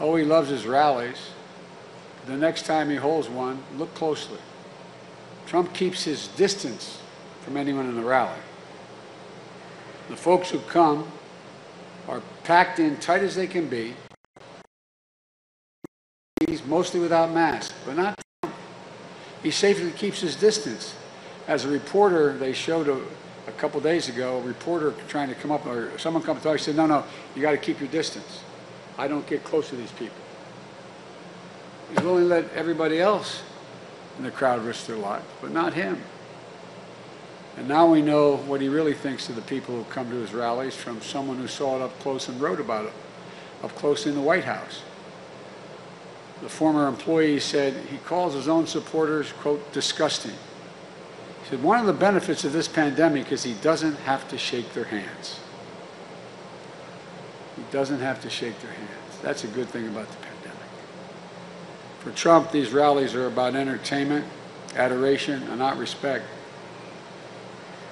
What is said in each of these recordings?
Oh, he loves his rallies. The next time he holds one, look closely. Trump keeps his distance from anyone in the rally. The folks who come are packed in tight as they can be, He's mostly without masks, but not Trump. He safely keeps his distance. As a reporter, they showed a, a couple days ago, a reporter trying to come up, or someone come up to he said, no, no, you got to keep your distance. I don't get close to these people. He's willing to let everybody else in the crowd risk their lives, but not him. And now we know what he really thinks of the people who come to his rallies from someone who saw it up close and wrote about it up close in the White House. The former employee said he calls his own supporters, quote, disgusting. He said, one of the benefits of this pandemic is he doesn't have to shake their hands. Doesn't have to shake their hands. That's a good thing about the pandemic. For Trump, these rallies are about entertainment, adoration, and not respect.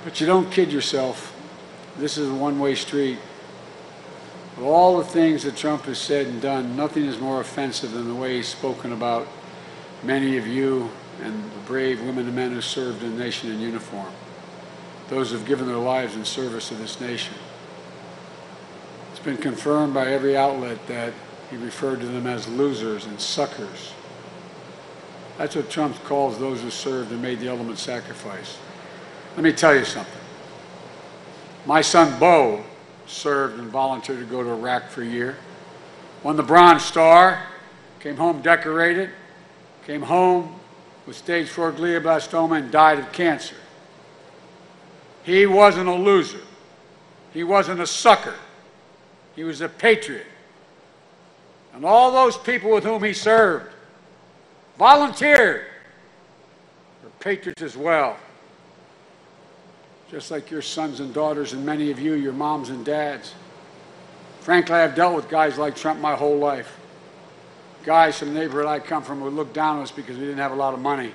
But you don't kid yourself. This is a one way street. Of all the things that Trump has said and done, nothing is more offensive than the way he's spoken about many of you and the brave women and men who served the nation in uniform, those who have given their lives in service to this nation. It's been confirmed by every outlet that he referred to them as losers and suckers. That's what Trump calls those who served and made the ultimate sacrifice. Let me tell you something. My son Bo served and volunteered to go to Iraq for a year, won the Bronze Star, came home decorated, came home with stage 4 glioblastoma and died of cancer. He wasn't a loser. He wasn't a sucker. He was a patriot. And all those people with whom he served volunteered were patriots as well just like your sons and daughters and many of you, your moms and dads. Frankly, I've dealt with guys like Trump my whole life. Guys from the neighborhood I come from who look down on us because we didn't have a lot of money,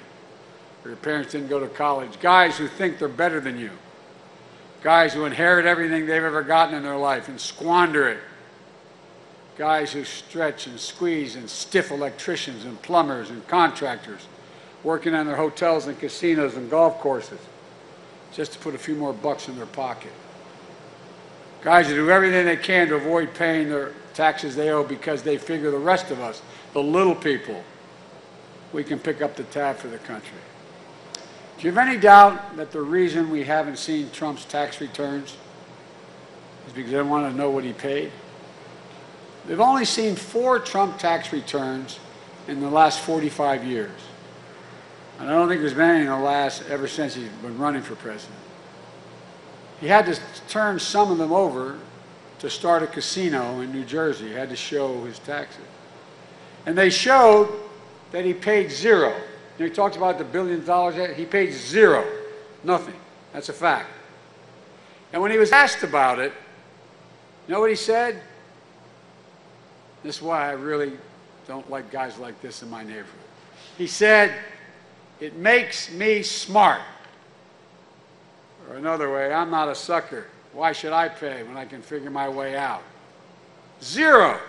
or your parents didn't go to college. Guys who think they're better than you. Guys who inherit everything they've ever gotten in their life and squander it. Guys who stretch and squeeze and stiff electricians and plumbers and contractors working on their hotels and casinos and golf courses just to put a few more bucks in their pocket. Guys who do everything they can to avoid paying their taxes they owe because they figure the rest of us, the little people, we can pick up the tab for the country. Do you have any doubt that the reason we haven't seen Trump's tax returns is because they want to know what he paid? They've only seen four Trump tax returns in the last 45 years. And I don't think there's been any in the last, ever since he's been running for president. He had to turn some of them over to start a casino in New Jersey. He had to show his taxes. And they showed that he paid zero. You know, he talked about the billion dollars, he paid zero. Nothing. That's a fact. And when he was asked about it, you know what he said? This is why I really don't like guys like this in my neighborhood. He said, it makes me smart. Or another way, I'm not a sucker. Why should I pay when I can figure my way out? Zero.